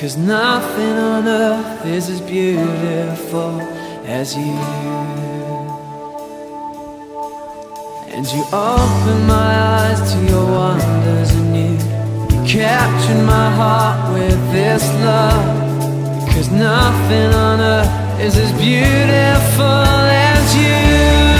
Cause nothing on earth is as beautiful as you. And you opened my eyes to your wonders and you, you captured my heart with this love. Cause nothing on earth is as beautiful as you.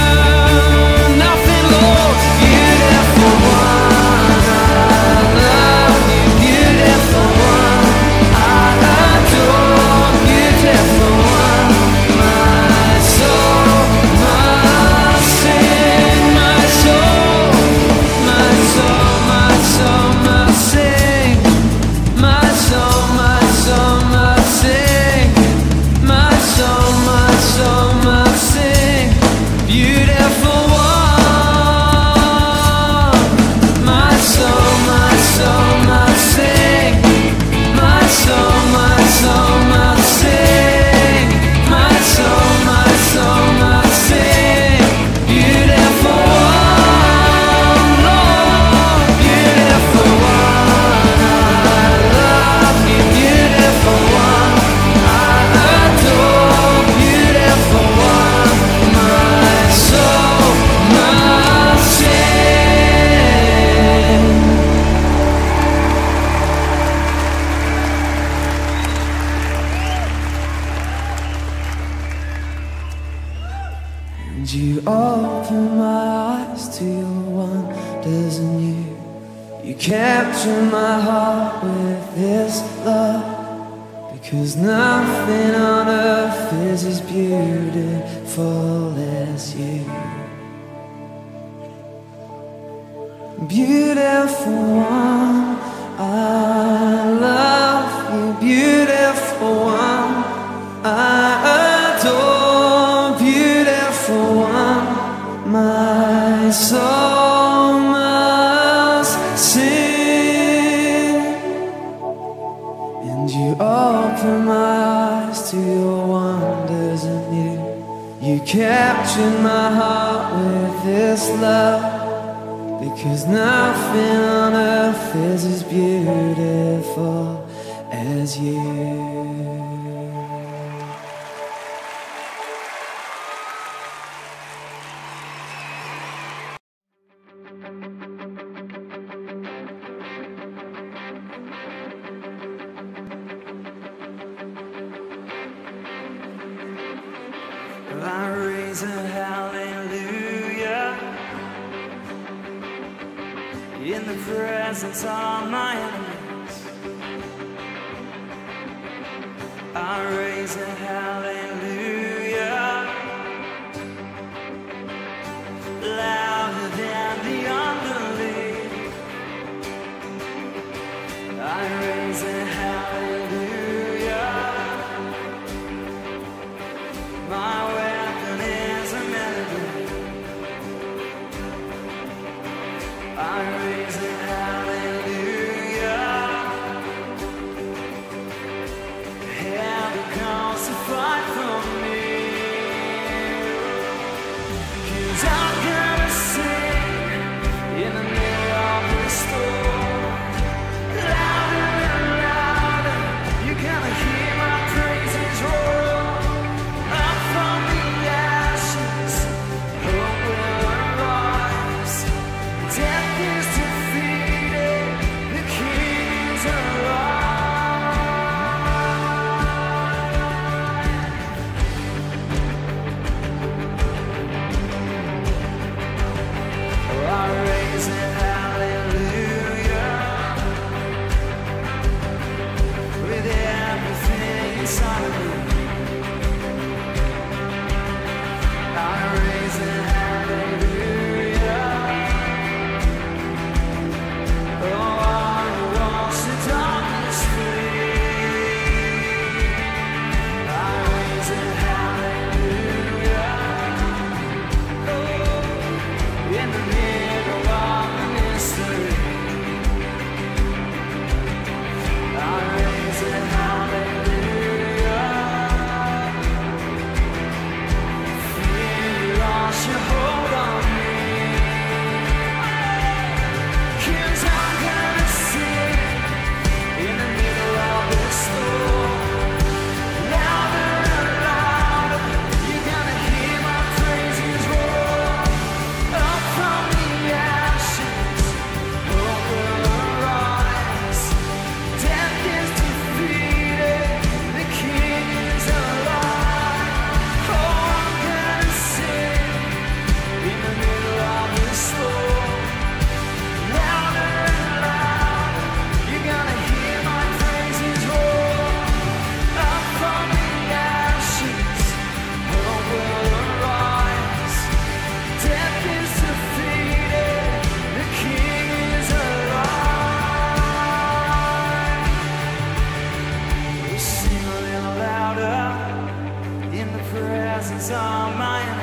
is love because nothing on earth is as beautiful as you. Beautiful one, I love you, beautiful one, I adore, beautiful one, my soul. And you opened my eyes to your wonders and You captured my heart with this love. Because nothing on earth is as beautiful as you. I raise a hallelujah in the presence of my enemies. I raise a hallelujah. hands on my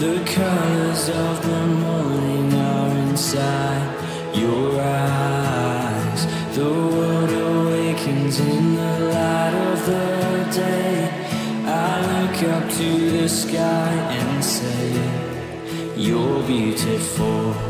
The colors of the morning are inside your eyes. The world awakens in the light of the day. I look up to the sky and say, You're beautiful.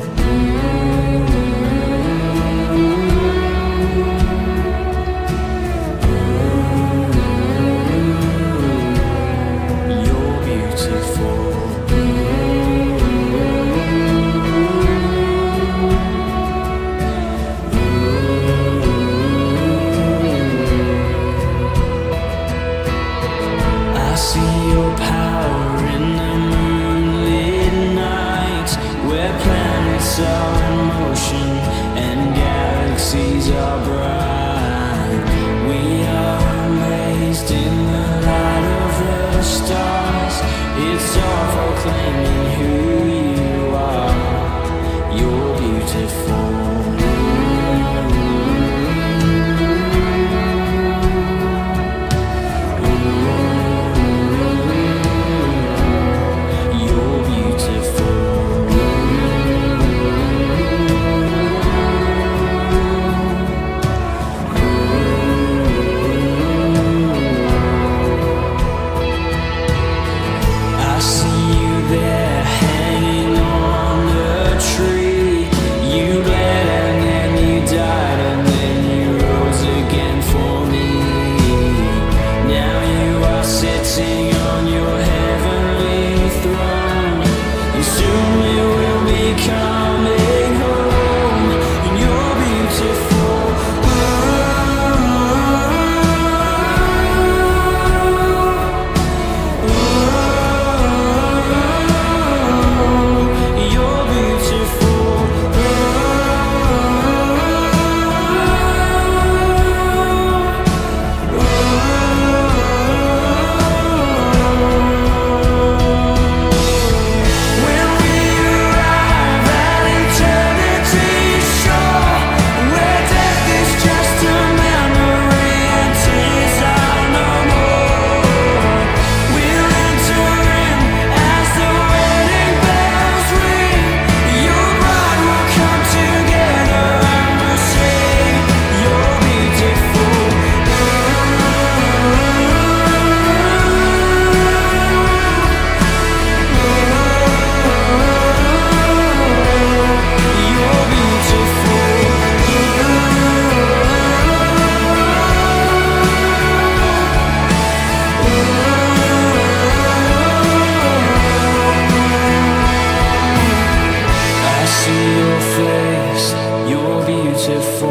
Beautiful.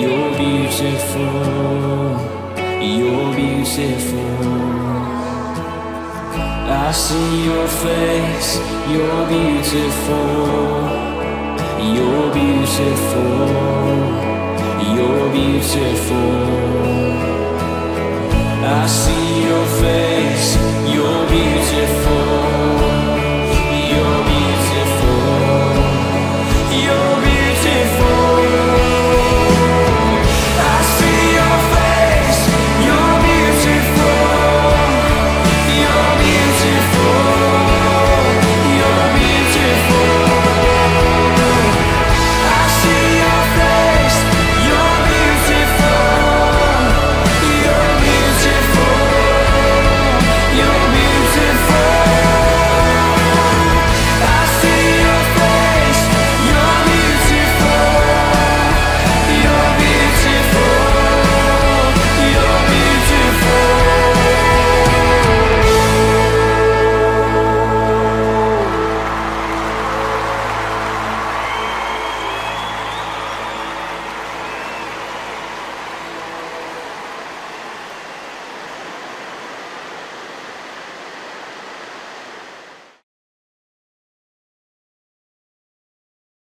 You're beautiful. You're beautiful. I see your face. You're beautiful. You're beautiful. You're beautiful. I see your face. You're beautiful.